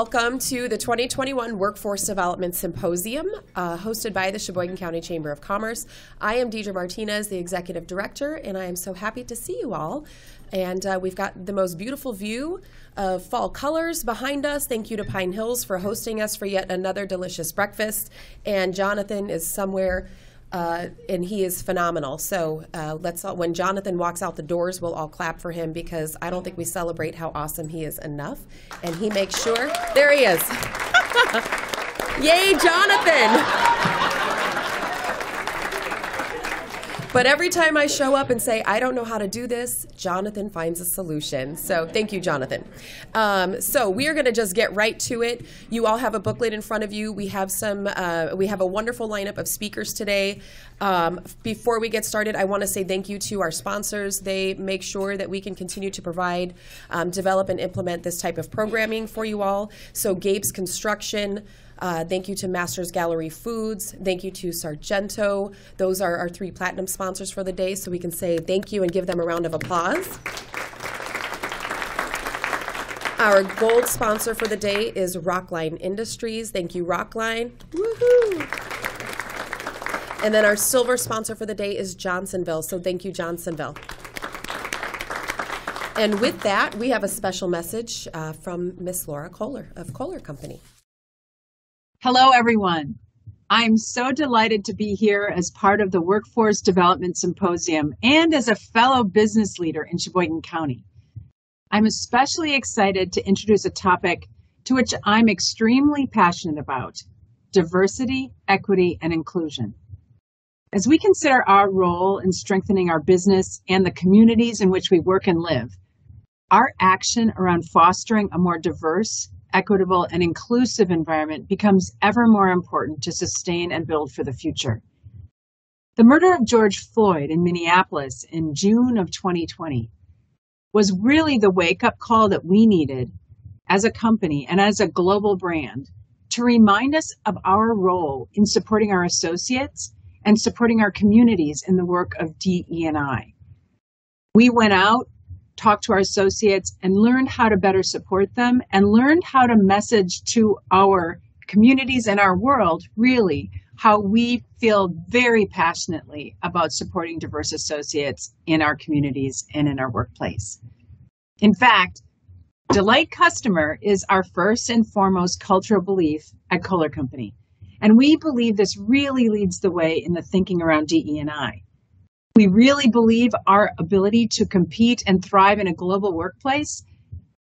welcome to the 2021 Workforce Development Symposium, uh, hosted by the Sheboygan County Chamber of Commerce. I am Deidre Martinez, the Executive Director, and I am so happy to see you all. And uh, we've got the most beautiful view of fall colors behind us. Thank you to Pine Hills for hosting us for yet another delicious breakfast. And Jonathan is somewhere uh, and he is phenomenal. So uh, let's all, when Jonathan walks out the doors, we'll all clap for him because I don't think we celebrate how awesome he is enough. And he makes sure. There he is. Yay, Jonathan! But every time I show up and say, I don't know how to do this, Jonathan finds a solution. So thank you, Jonathan. Um, so we are going to just get right to it. You all have a booklet in front of you. We have some, uh, we have a wonderful lineup of speakers today. Um, before we get started, I want to say thank you to our sponsors. They make sure that we can continue to provide, um, develop, and implement this type of programming for you all. So Gabe's Construction, uh, thank you to Masters Gallery Foods. Thank you to Sargento. Those are our three platinum sponsors for the day, so we can say thank you and give them a round of applause. Our gold sponsor for the day is Rockline Industries. Thank you, Rockline. Woohoo! And then our silver sponsor for the day is Johnsonville. So thank you, Johnsonville. And with that, we have a special message uh, from Miss Laura Kohler of Kohler Company. Hello, everyone. I'm so delighted to be here as part of the Workforce Development Symposium and as a fellow business leader in Sheboygan County. I'm especially excited to introduce a topic to which I'm extremely passionate about diversity, equity, and inclusion. As we consider our role in strengthening our business and the communities in which we work and live, our action around fostering a more diverse, equitable, and inclusive environment becomes ever more important to sustain and build for the future. The murder of George Floyd in Minneapolis in June of 2020 was really the wake up call that we needed as a company and as a global brand to remind us of our role in supporting our associates and supporting our communities in the work of DE&I. We went out talked to our associates and learned how to better support them and learned how to message to our communities and our world really how we feel very passionately about supporting diverse associates in our communities and in our workplace. In fact, delight customer is our first and foremost cultural belief at Kohler Company. And we believe this really leads the way in the thinking around DE&I. We really believe our ability to compete and thrive in a global workplace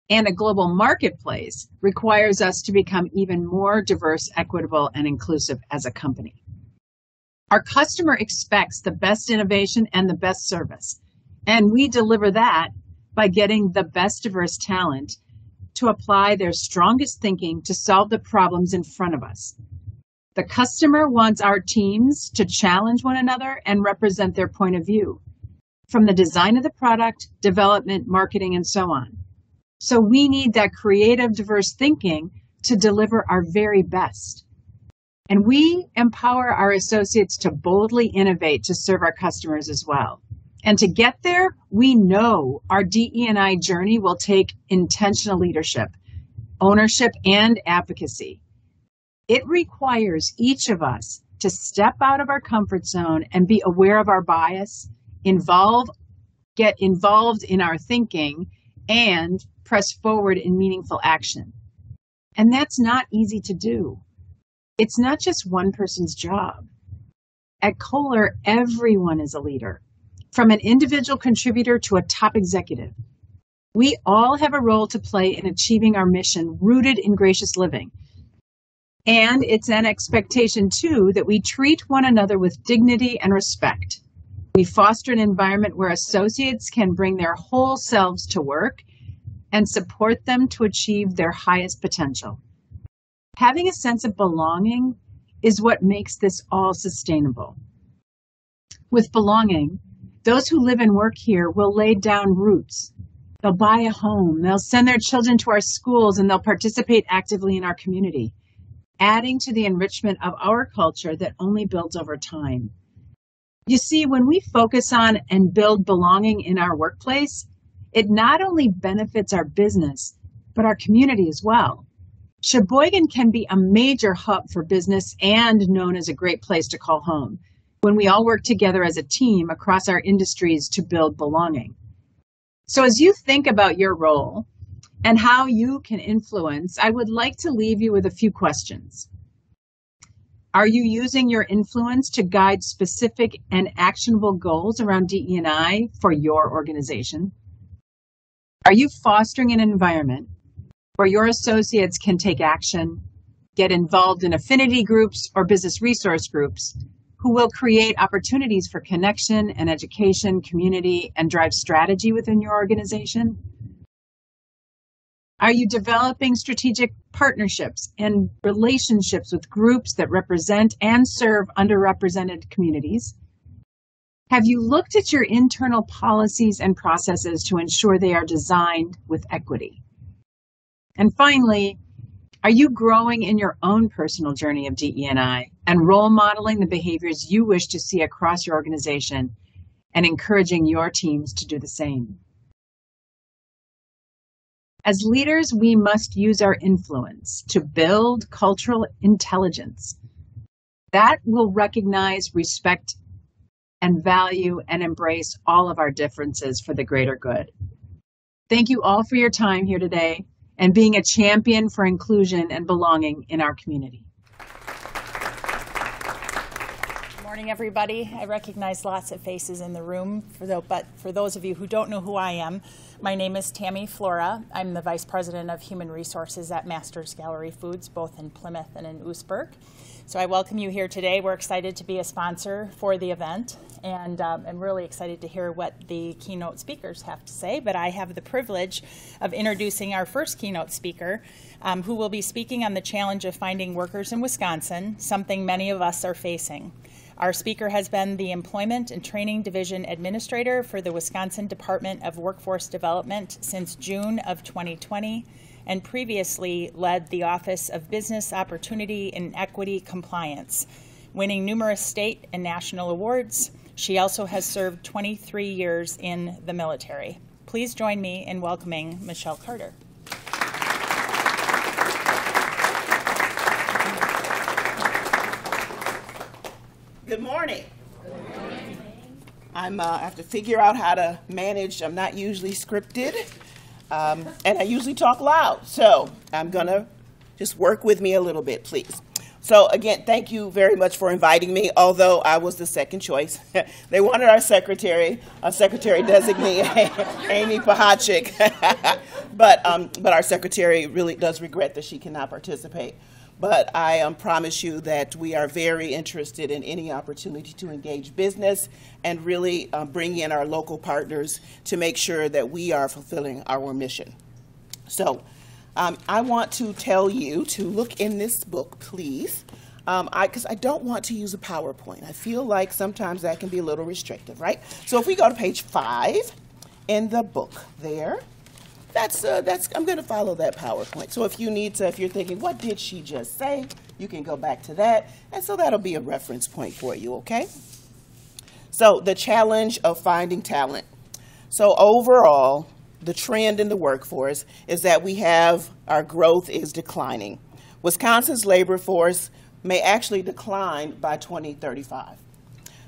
and a global marketplace requires us to become even more diverse, equitable, and inclusive as a company. Our customer expects the best innovation and the best service, and we deliver that by getting the best diverse talent to apply their strongest thinking to solve the problems in front of us. The customer wants our teams to challenge one another and represent their point of view from the design of the product, development, marketing, and so on. So we need that creative, diverse thinking to deliver our very best. And we empower our associates to boldly innovate to serve our customers as well. And to get there, we know our DE&I journey will take intentional leadership, ownership, and advocacy. It requires each of us to step out of our comfort zone and be aware of our bias, involve, get involved in our thinking, and press forward in meaningful action. And that's not easy to do. It's not just one person's job. At Kohler, everyone is a leader, from an individual contributor to a top executive. We all have a role to play in achieving our mission rooted in gracious living and it's an expectation, too, that we treat one another with dignity and respect. We foster an environment where associates can bring their whole selves to work and support them to achieve their highest potential. Having a sense of belonging is what makes this all sustainable. With belonging, those who live and work here will lay down roots. They'll buy a home, they'll send their children to our schools, and they'll participate actively in our community adding to the enrichment of our culture that only builds over time. You see, when we focus on and build belonging in our workplace, it not only benefits our business, but our community as well. Sheboygan can be a major hub for business and known as a great place to call home when we all work together as a team across our industries to build belonging. So, as you think about your role and how you can influence, I would like to leave you with a few questions. Are you using your influence to guide specific and actionable goals around DE&I for your organization? Are you fostering an environment where your associates can take action, get involved in affinity groups or business resource groups who will create opportunities for connection and education, community, and drive strategy within your organization? Are you developing strategic partnerships and relationships with groups that represent and serve underrepresented communities? Have you looked at your internal policies and processes to ensure they are designed with equity? And finally, are you growing in your own personal journey of DE&I and role modeling the behaviors you wish to see across your organization and encouraging your teams to do the same? As leaders, we must use our influence to build cultural intelligence. That will recognize, respect, and value and embrace all of our differences for the greater good. Thank you all for your time here today and being a champion for inclusion and belonging in our community. Good morning, everybody. I recognize lots of faces in the room, for the, but for those of you who don't know who I am, my name is Tammy Flora. I'm the Vice President of Human Resources at Masters Gallery Foods, both in Plymouth and in Oostburg. So I welcome you here today. We're excited to be a sponsor for the event, and um, I'm really excited to hear what the keynote speakers have to say. But I have the privilege of introducing our first keynote speaker, um, who will be speaking on the challenge of finding workers in Wisconsin, something many of us are facing. Our speaker has been the Employment and Training Division Administrator for the Wisconsin Department of Workforce Development since June of 2020 and previously led the Office of Business Opportunity and Equity Compliance, winning numerous state and national awards. She also has served 23 years in the military. Please join me in welcoming Michele Carter. Good morning. I'm, uh, I have to figure out how to manage. I'm not usually scripted, um, and I usually talk loud. So I'm going to just work with me a little bit, please. So again, thank you very much for inviting me, although I was the second choice. they wanted our secretary, our secretary designate, Amy Pechacek, but, um, but our secretary really does regret that she cannot participate. But I um, promise you that we are very interested in any opportunity to engage business and really um, bring in our local partners to make sure that we are fulfilling our mission. So um, I want to tell you to look in this book, please, because um, I, I don't want to use a PowerPoint. I feel like sometimes that can be a little restrictive, right? So if we go to page five in the book there, that's uh, that's I'm going to follow that PowerPoint. So if you need to, if you're thinking, what did she just say? You can go back to that, and so that'll be a reference point for you. Okay. So the challenge of finding talent. So overall, the trend in the workforce is that we have our growth is declining. Wisconsin's labor force may actually decline by 2035.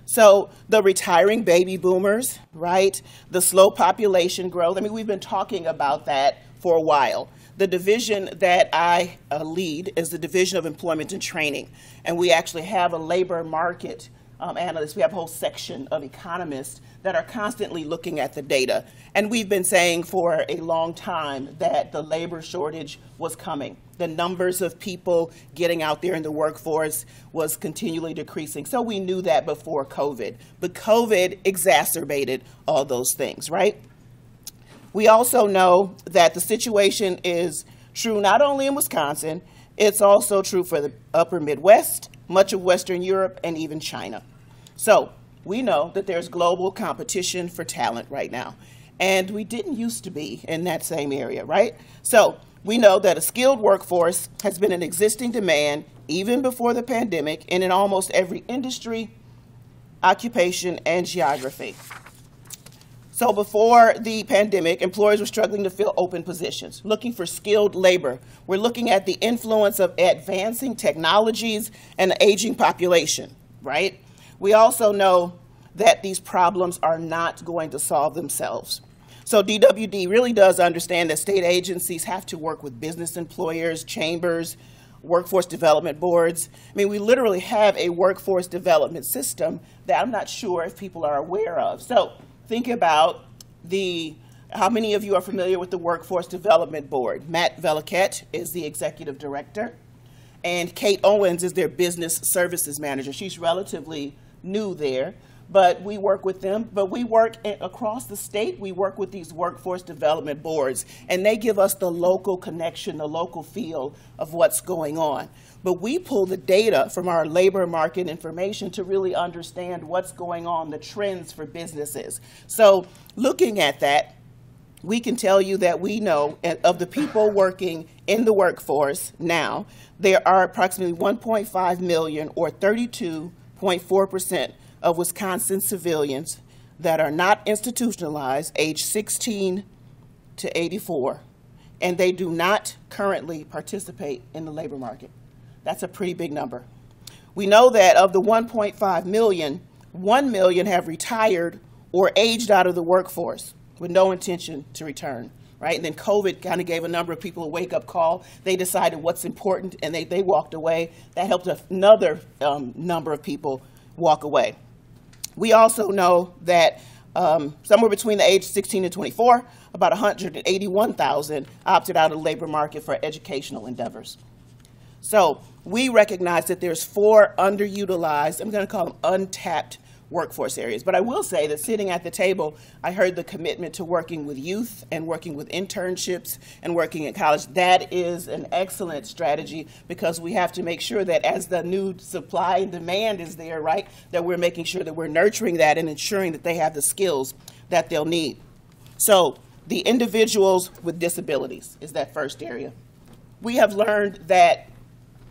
So the retiring baby boomers, right? The slow population growth. I mean, we've been talking about that for a while. The division that I uh, lead is the Division of Employment and Training, and we actually have a labor market um, analyst. We have a whole section of economists that are constantly looking at the data. And we've been saying for a long time that the labor shortage was coming. The numbers of people getting out there in the workforce was continually decreasing. So we knew that before COVID. But COVID exacerbated all those things, right? We also know that the situation is true not only in Wisconsin, it's also true for the upper Midwest, much of Western Europe, and even China. So we know that there's global competition for talent right now. And we didn't used to be in that same area, right? So we know that a skilled workforce has been an existing demand even before the pandemic and in almost every industry, occupation, and geography. So before the pandemic, employers were struggling to fill open positions, looking for skilled labor. We're looking at the influence of advancing technologies and the aging population, right? We also know that these problems are not going to solve themselves. So DWD really does understand that state agencies have to work with business employers, chambers, workforce development boards. I mean, we literally have a workforce development system that I'm not sure if people are aware of. So think about the how many of you are familiar with the Workforce Development Board? Matt Valiquette is the executive director, and Kate Owens is their business services manager. She's relatively new there, but we work with them. But we work across the state. We work with these workforce development boards, and they give us the local connection, the local feel of what's going on but we pull the data from our labor market information to really understand what's going on, the trends for businesses. So, looking at that, we can tell you that we know eh, of the people working in the workforce now, there are approximately 1.5 million, or 32.4% of Wisconsin civilians that are not institutionalized, age 16 to 84, and they do not currently participate in the labor market. That's a pretty big number. We know that of the 1.5 million, 1 million have retired or aged out of the workforce with no intention to return, right? And then COVID kind of gave a number of people a wake up call. They decided what's important and they, they walked away. That helped another um, number of people walk away. We also know that um, somewhere between the age 16 and 24, about 181,000 opted out of the labor market for educational endeavors. So we recognize that there's four underutilized, I'm going to call them untapped workforce areas. But I will say that sitting at the table, I heard the commitment to working with youth and working with internships and working at college. That is an excellent strategy because we have to make sure that as the new supply and demand is there, right, that we're making sure that we're nurturing that and ensuring that they have the skills that they'll need. So the individuals with disabilities is that first area. We have learned that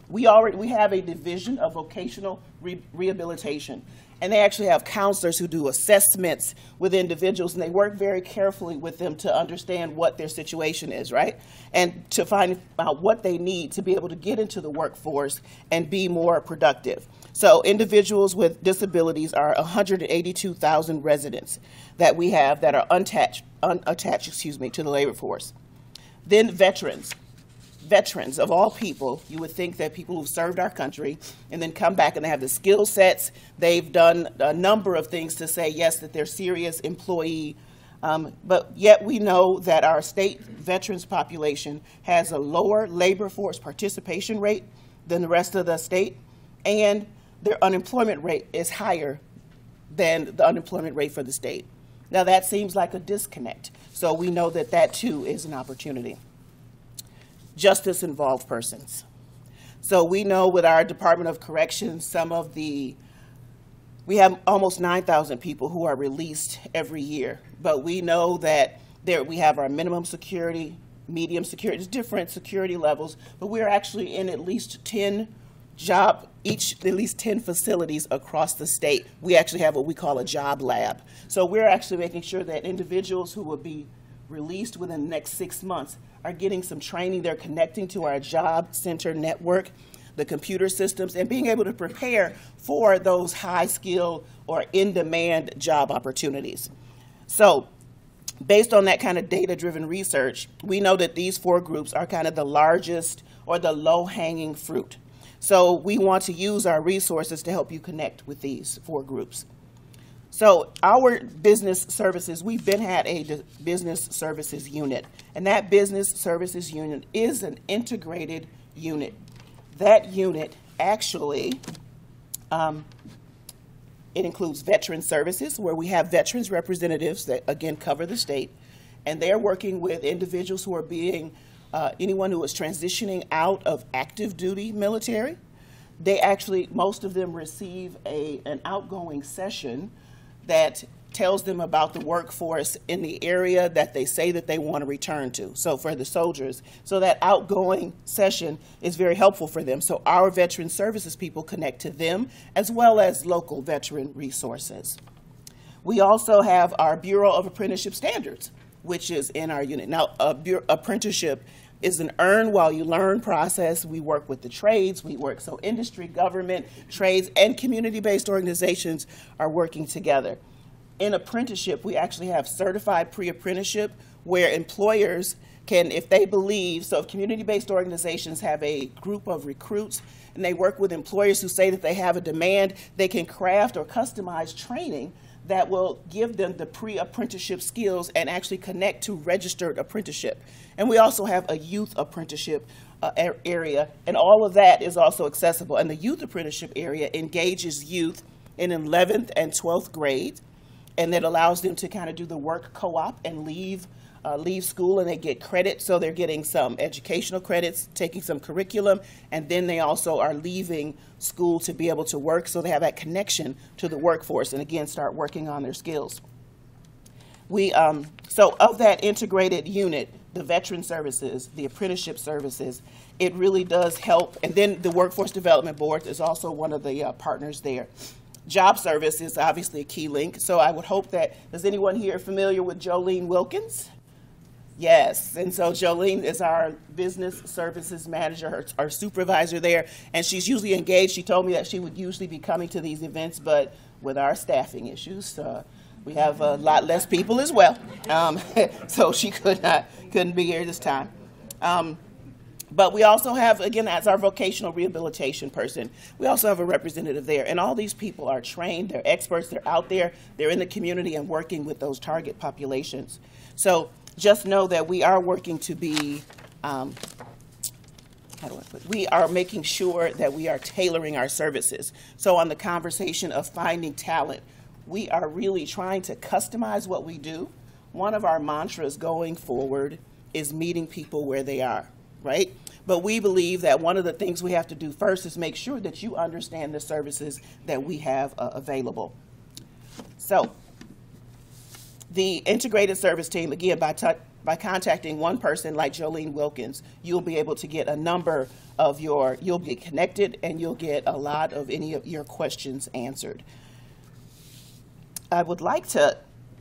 we already we have a division of vocational re rehabilitation, and they actually have counselors who do assessments with individuals, and they work very carefully with them to understand what their situation is, right, and to find out what they need to be able to get into the workforce and be more productive. So individuals with disabilities are 182,000 residents that we have that are unattached, unattached, excuse me, to the labor force. Then veterans veterans of all people. You would think that people who've served our country and then come back and they have the skill sets, they've done a number of things to say, yes, that they're serious employee. Um, but yet we know that our state veterans population has a lower labor force participation rate than the rest of the state, and their unemployment rate is higher than the unemployment rate for the state. Now that seems like a disconnect. So we know that that too is an opportunity justice involved persons. So we know with our Department of Corrections, some of the, we have almost 9,000 people who are released every year, but we know that there we have our minimum security, medium security, different security levels, but we're actually in at least 10 job, each, at least 10 facilities across the state. We actually have what we call a job lab. So we're actually making sure that individuals who will be released within the next six months are getting some training. They're connecting to our job center network, the computer systems, and being able to prepare for those high skill or in demand job opportunities. So, based on that kind of data driven research, we know that these four groups are kind of the largest or the low hanging fruit. So, we want to use our resources to help you connect with these four groups. So our business services, we've been had a business services unit, and that business services unit is an integrated unit. That unit actually, um, it includes veteran services, where we have veterans representatives that again cover the state, and they're working with individuals who are being, uh, anyone who is transitioning out of active duty military. They actually, most of them receive a, an outgoing session that tells them about the workforce in the area that they say that they want to return to. So for the soldiers, so that outgoing session is very helpful for them. So our veteran services people connect to them as well as local veteran resources. We also have our Bureau of Apprenticeship Standards, which is in our unit. Now, a apprenticeship is an earn while you learn process. We work with the trades, we work so industry, government, trades, and community based organizations are working together. In apprenticeship, we actually have certified pre apprenticeship where employers can, if they believe, so if community based organizations have a group of recruits and they work with employers who say that they have a demand, they can craft or customize training that will give them the pre apprenticeship skills and actually connect to registered apprenticeship. And we also have a youth apprenticeship uh, area, and all of that is also accessible. And the youth apprenticeship area engages youth in 11th and 12th grade, and it allows them to kind of do the work co op and leave uh, leave school and they get credit. So they're getting some educational credits, taking some curriculum, and then they also are leaving school to be able to work. So they have that connection to the workforce and again start working on their skills. We, um, so of that integrated unit, the veteran services, the apprenticeship services, it really does help. And then the Workforce Development Board is also one of the uh, partners there. Job service is obviously a key link. So I would hope that, is anyone here familiar with Jolene Wilkins? Yes, and so Jolene is our business services manager, her, our supervisor there, and she's usually engaged. She told me that she would usually be coming to these events, but with our staffing issues, uh, we have a lot less people as well. Um, so she could not couldn't be here this time. Um, but we also have, again, as our vocational rehabilitation person, we also have a representative there. And all these people are trained, they're experts, they're out there, they're in the community and working with those target populations. So just know that we are working to be, um, how do I put, we are making sure that we are tailoring our services. So on the conversation of finding talent, we are really trying to customize what we do. One of our mantras going forward is meeting people where they are, right? But we believe that one of the things we have to do first is make sure that you understand the services that we have uh, available. So the integrated service team, again, by, by contacting one person like Jolene Wilkins, you'll be able to get a number of your, you'll get connected and you'll get a lot of any of your questions answered. I would like to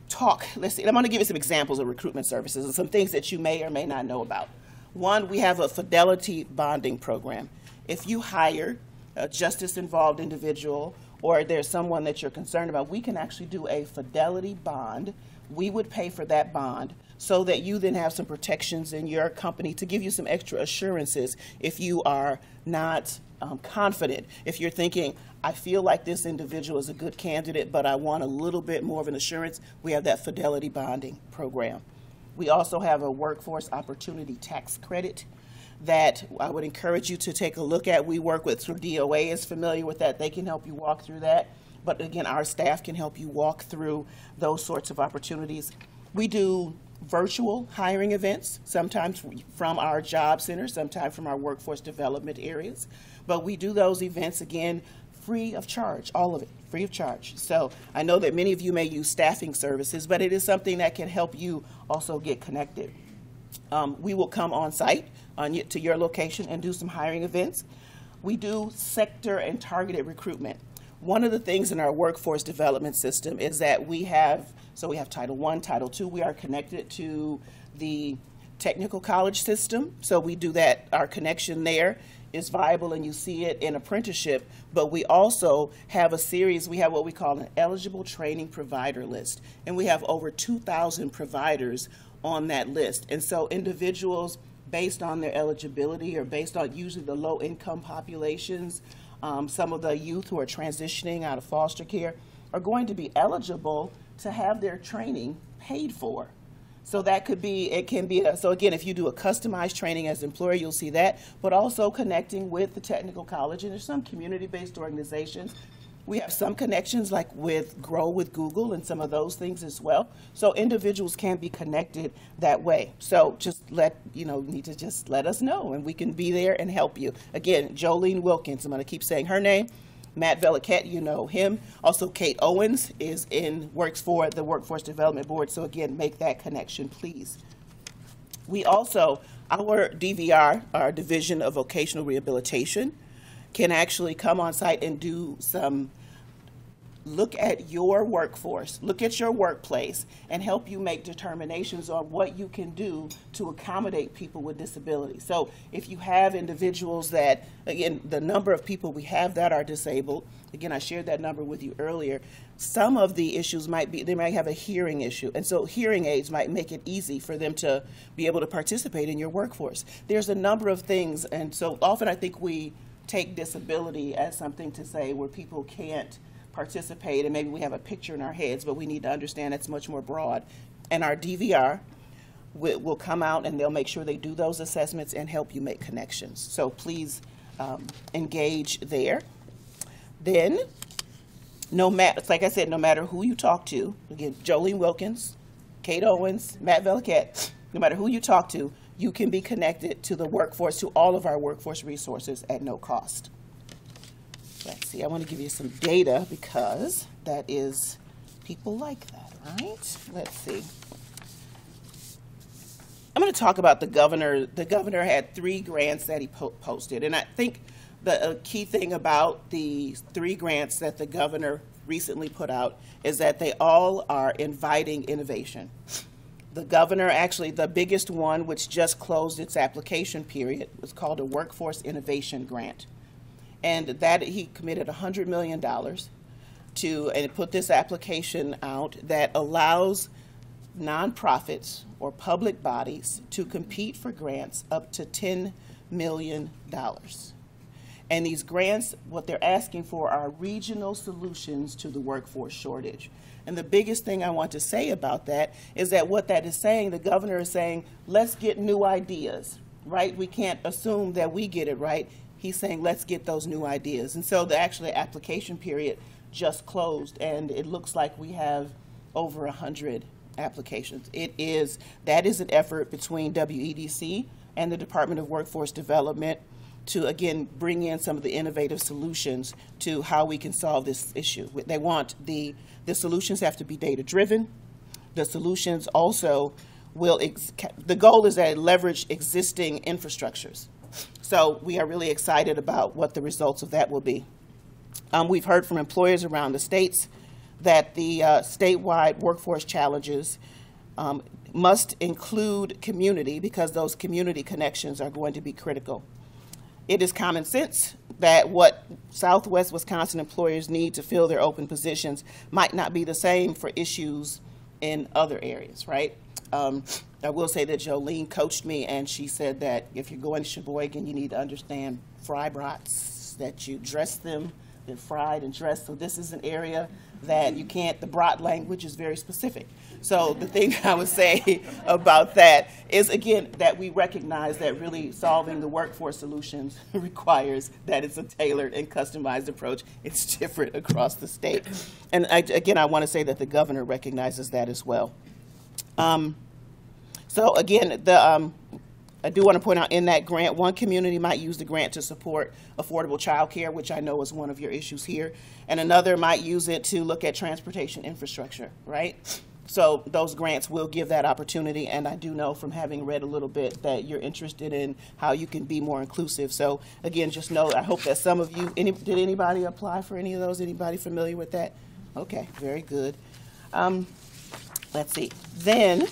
talk, let's see, I'm going to give you some examples of recruitment services and some things that you may or may not know about. One, we have a fidelity bonding program. If you hire a justice involved individual or there's someone that you're concerned about, we can actually do a fidelity bond we would pay for that bond so that you then have some protections in your company to give you some extra assurances if you are not um, confident. If you're thinking, I feel like this individual is a good candidate, but I want a little bit more of an assurance, we have that fidelity bonding program. We also have a workforce opportunity tax credit that I would encourage you to take a look at. We work with, so DOA is familiar with that. They can help you walk through that. But again, our staff can help you walk through those sorts of opportunities. We do virtual hiring events, sometimes from our job center, sometimes from our workforce development areas. But we do those events again free of charge, all of it free of charge. So I know that many of you may use staffing services, but it is something that can help you also get connected. Um, we will come on site on, to your location and do some hiring events. We do sector and targeted recruitment. One of the things in our workforce development system is that we have, so we have Title One, Title Two. We are connected to the technical college system, so we do that. Our connection there is viable, and you see it in apprenticeship. But we also have a series. We have what we call an eligible training provider list, and we have over 2,000 providers on that list. And so individuals, based on their eligibility or based on usually the low income populations um, some of the youth who are transitioning out of foster care are going to be eligible to have their training paid for. So that could be, it can be, a, so again, if you do a customized training as employer, you'll see that, but also connecting with the technical college. And there's some community based organizations we have some connections like with Grow with Google and some of those things as well. So individuals can be connected that way. So just let, you know, need to just let us know and we can be there and help you. Again, Jolene Wilkins, I'm going to keep saying her name. Matt Valiquette, you know him. Also, Kate Owens is in, works for the Workforce Development Board. So again, make that connection, please. We also, our DVR, our Division of Vocational Rehabilitation, can actually come on site and do some look at your workforce, look at your workplace, and help you make determinations on what you can do to accommodate people with disabilities. So if you have individuals that, again, the number of people we have that are disabled, again, I shared that number with you earlier, some of the issues might be, they might have a hearing issue. And so hearing aids might make it easy for them to be able to participate in your workforce. There's a number of things, and so often I think we take disability as something to say where people can't participate, and maybe we have a picture in our heads, but we need to understand it's much more broad. And our DVR will, will come out and they'll make sure they do those assessments and help you make connections. So please um, engage there. Then, no matter, like I said, no matter who you talk to, again, Jolene Wilkins, Kate Owens, Matt Valiquette, no matter who you talk to, you can be connected to the workforce, to all of our workforce resources at no cost. Let's see, I want to give you some data because that is, people like that, right? Let's see. I'm going to talk about the governor. The governor had three grants that he po posted, and I think the uh, key thing about the three grants that the governor recently put out is that they all are inviting innovation. The governor, actually, the biggest one, which just closed its application period, was called a Workforce Innovation Grant and that he committed $100 million to and put this application out that allows nonprofits or public bodies to compete for grants up to $10 million. And these grants, what they're asking for are regional solutions to the workforce shortage. And the biggest thing I want to say about that is that what that is saying, the governor is saying, let's get new ideas, right? We can't assume that we get it right he's saying let's get those new ideas. And so the actually application period just closed, and it looks like we have over a hundred applications. It is that is an effort between WEDC and the Department of Workforce Development to again bring in some of the innovative solutions to how we can solve this issue. They want the the solutions have to be data driven. The solutions also will the goal is that leverage existing infrastructures. So we are really excited about what the results of that will be. Um, we've heard from employers around the states that the uh, statewide workforce challenges um, must include community because those community connections are going to be critical. It is common sense that what Southwest Wisconsin employers need to fill their open positions might not be the same for issues in other areas, right? Um, I will say that Jolene coached me, and she said that if you're going to Sheboygan, you need to understand fry brats, that you dress them, they're fried and dressed. So this is an area that you can't, the brat language is very specific. So the thing I would say about that is, again, that we recognize that really solving the workforce solutions requires that it's a tailored and customized approach. It's different across the state. And I, again, I want to say that the governor recognizes that as well. Um, so again, the, um, I do want to point out in that grant, one community might use the grant to support affordable childcare, which I know is one of your issues here, and another might use it to look at transportation infrastructure, right? So those grants will give that opportunity, and I do know from having read a little bit that you're interested in how you can be more inclusive. So again, just know, I hope that some of you, any, did anybody apply for any of those? Anybody familiar with that? Okay, very good. Um, let's see. Then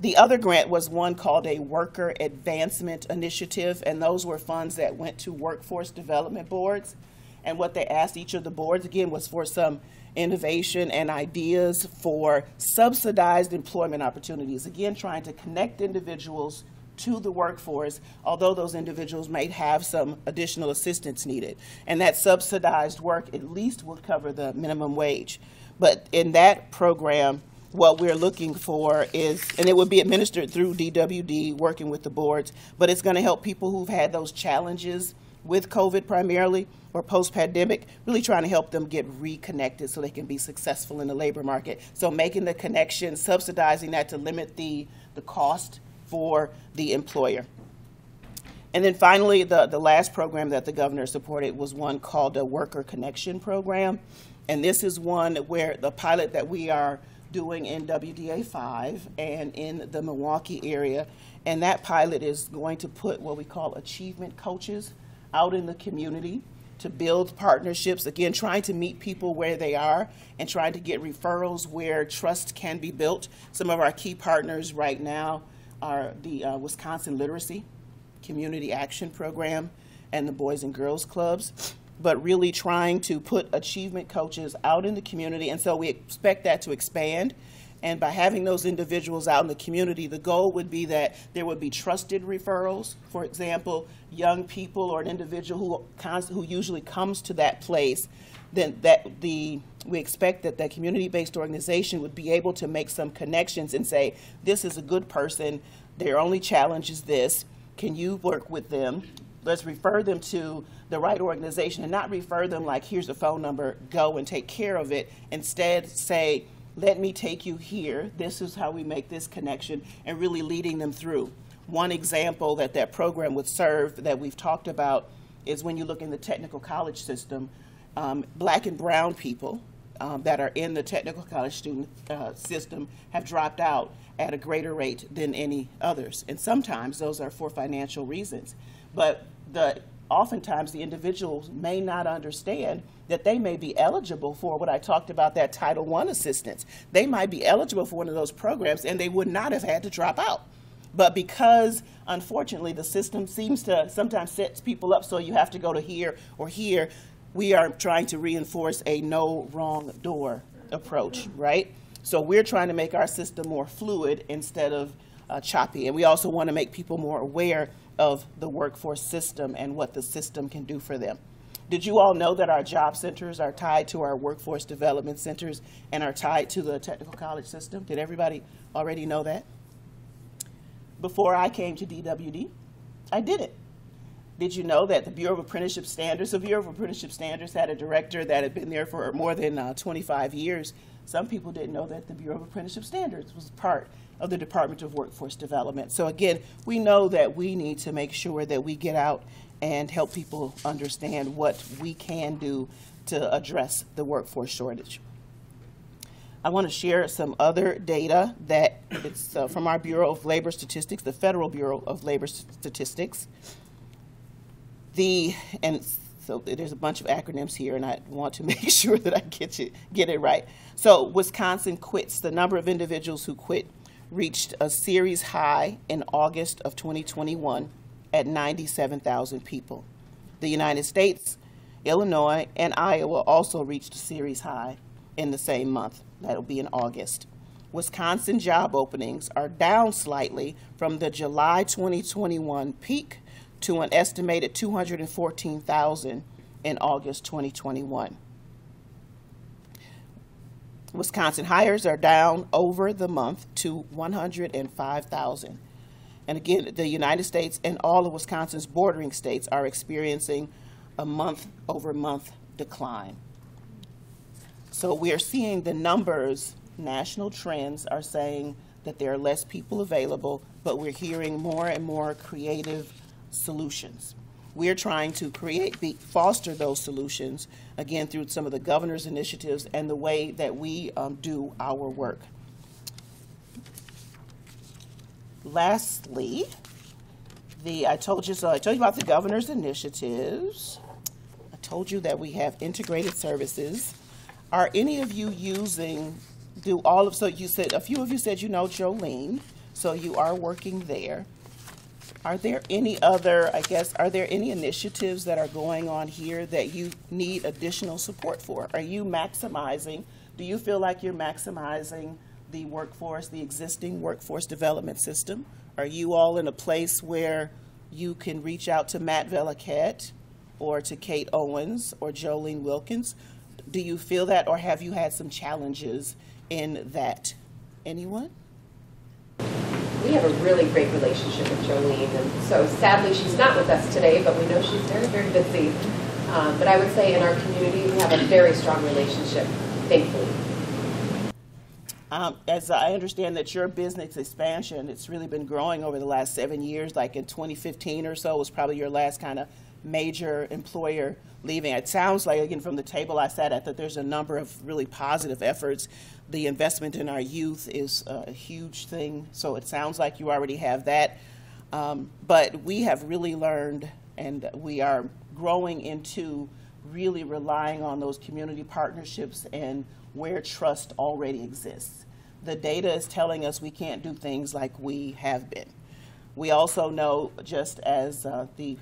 the other grant was one called a Worker Advancement Initiative, and those were funds that went to workforce development boards. And what they asked each of the boards, again, was for some innovation and ideas for subsidized employment opportunities. Again, trying to connect individuals to the workforce, although those individuals might have some additional assistance needed. And that subsidized work at least will cover the minimum wage. But in that program, what we're looking for is, and it would be administered through DWD, working with the boards, but it's going to help people who've had those challenges with COVID primarily or post pandemic, really trying to help them get reconnected so they can be successful in the labor market. So making the connection, subsidizing that to limit the, the cost for the employer. And then finally, the, the last program that the governor supported was one called the Worker Connection Program. And this is one where the pilot that we are doing in WDA 5 and in the Milwaukee area. And that pilot is going to put what we call achievement coaches out in the community to build partnerships, again, trying to meet people where they are and trying to get referrals where trust can be built. Some of our key partners right now are the uh, Wisconsin Literacy Community Action Program and the Boys and Girls Clubs, but really trying to put achievement coaches out in the community. And so we expect that to expand. And by having those individuals out in the community, the goal would be that there would be trusted referrals. For example, young people or an individual who, who usually comes to that place, then that the we expect that that community-based organization would be able to make some connections and say, this is a good person. Their only challenge is this. Can you work with them? Let's refer them to the right organization and not refer them like, here's a phone number, go and take care of it. Instead, say, let me take you here. This is how we make this connection and really leading them through. One example that that program would serve that we've talked about is when you look in the technical college system, um, black and brown people um, that are in the technical college student uh, system have dropped out at a greater rate than any others. And sometimes those are for financial reasons. But the oftentimes the individuals may not understand that they may be eligible for what I talked about that Title I assistance. They might be eligible for one of those programs and they would not have had to drop out. But because unfortunately the system seems to sometimes sets people up so you have to go to here or here, we are trying to reinforce a no wrong door approach, right? So we're trying to make our system more fluid instead of uh, choppy. And we also want to make people more aware of the workforce system and what the system can do for them. Did you all know that our job centers are tied to our workforce development centers and are tied to the technical college system? Did everybody already know that? Before I came to DWD, I did it. Did you know that the Bureau of Apprenticeship Standards, the Bureau of Apprenticeship Standards had a director that had been there for more than uh, 25 years? Some people didn't know that the Bureau of Apprenticeship Standards was part of the Department of Workforce Development. So again, we know that we need to make sure that we get out and help people understand what we can do to address the workforce shortage. I want to share some other data that it's uh, from our Bureau of Labor Statistics, the Federal Bureau of Labor Statistics. The and so there's a bunch of acronyms here, and I want to make sure that I get you get it right. So Wisconsin quits. The number of individuals who quit reached a series high in August of 2021 at 97,000 people. The United States, Illinois, and Iowa also reached a series high in the same month. That'll be in August. Wisconsin job openings are down slightly from the July 2021 peak to an estimated 214,000 in August 2021. Wisconsin hires are down over the month to 105,000. And again, the United States and all of Wisconsin's bordering states are experiencing a month over month decline. So we are seeing the numbers, national trends are saying that there are less people available, but we're hearing more and more creative solutions. We're trying to create, be, foster those solutions, again, through some of the governor's initiatives and the way that we um, do our work. Lastly, the, I told you, so I told you about the governor's initiatives. I told you that we have integrated services. Are any of you using, do all of, so you said, a few of you said you know Jolene, so you are working there. Are there any other, I guess, are there any initiatives that are going on here that you need additional support for? Are you maximizing, do you feel like you're maximizing the workforce, the existing workforce development system? Are you all in a place where you can reach out to Matt Valiquette or to Kate Owens or Jolene Wilkins? Do you feel that or have you had some challenges in that? Anyone? We have a really great relationship with Jolene, and so sadly she's not with us today, but we know she's very, very busy. Um, but I would say in our community we have a very strong relationship, thankfully. Um, as I understand that your business expansion, it's really been growing over the last seven years. Like in 2015 or so was probably your last kind of major employer leaving. It sounds like, again, from the table I sat at, that there's a number of really positive efforts. The investment in our youth is a huge thing, so it sounds like you already have that. Um, but we have really learned, and we are growing into really relying on those community partnerships and where trust already exists. The data is telling us we can't do things like we have been. We also know, just as uh, the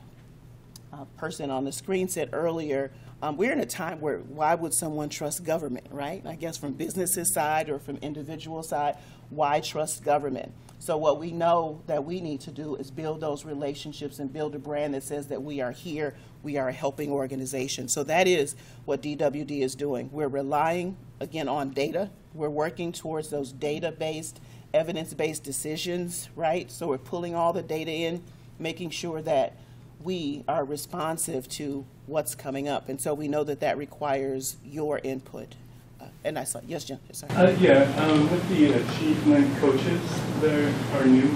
uh, person on the screen said earlier, um, we're in a time where why would someone trust government, right? I guess from businesses side or from individual side, why trust government? So what we know that we need to do is build those relationships and build a brand that says that we are here, we are a helping organization. So that is what DWD is doing. We're relying again on data. We're working towards those data-based, evidence-based decisions, right? So we're pulling all the data in, making sure that we are responsive to what's coming up. And so we know that that requires your input. Uh, and I saw, yes, Jim, sorry. Uh, yeah, um, with the achievement coaches that are new,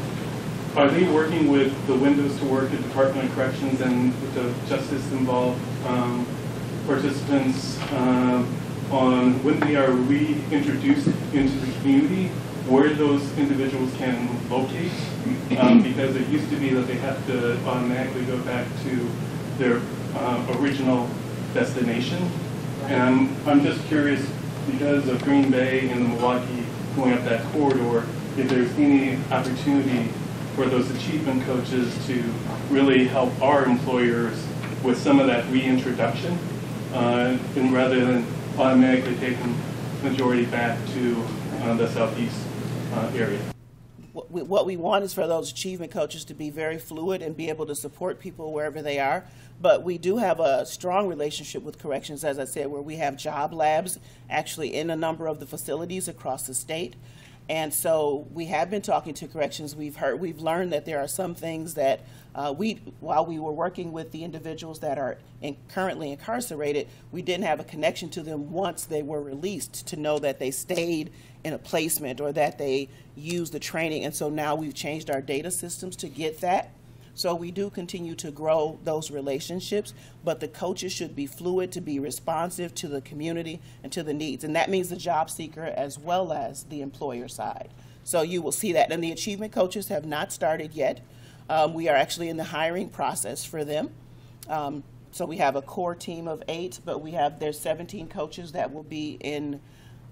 are they working with the Windows to Work at Department of Corrections and with the justice involved um, participants uh, on when they are reintroduced into the community, where those individuals can locate? Um, because it used to be that they have to automatically go back to their uh, original destination. And I'm, I'm just curious, because of Green Bay and the Milwaukee going up that corridor, if there's any opportunity for those achievement coaches to really help our employers with some of that reintroduction, uh, and rather than automatically taking majority back to uh, the southeast Uh, area. what we, what we want is for those achievement coaches to be very fluid and be able to support people wherever they are. But we do have a strong relationship with corrections, as I said, where we have job labs actually in a number of the facilities across the state. And so we have been talking to corrections. We've heard, we've learned that there are some things that uh, we, while we were working with the individuals that are in, currently incarcerated, we didn't have a connection to them once they were released to know that they stayed in a placement or that they used the training. And so now we've changed our data systems to get that. So we do continue to grow those relationships, but the coaches should be fluid to be responsive to the community and to the needs. And that means the job seeker as well as the employer side. So you will see that. And the achievement coaches have not started yet. Um, we are actually in the hiring process for them. Um, so we have a core team of eight, but we have there's 17 coaches that will be in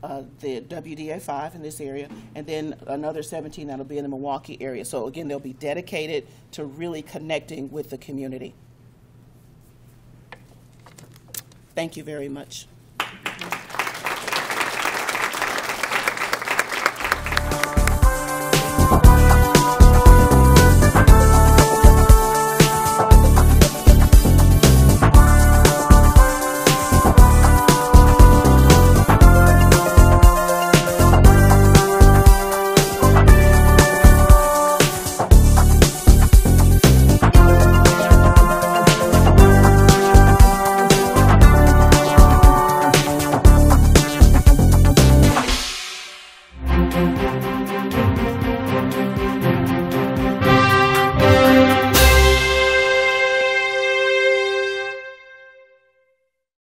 uh, the WDA 5 in this area, and then another 17 that'll be in the Milwaukee area. So again, they'll be dedicated to really connecting with the community. Thank you very much.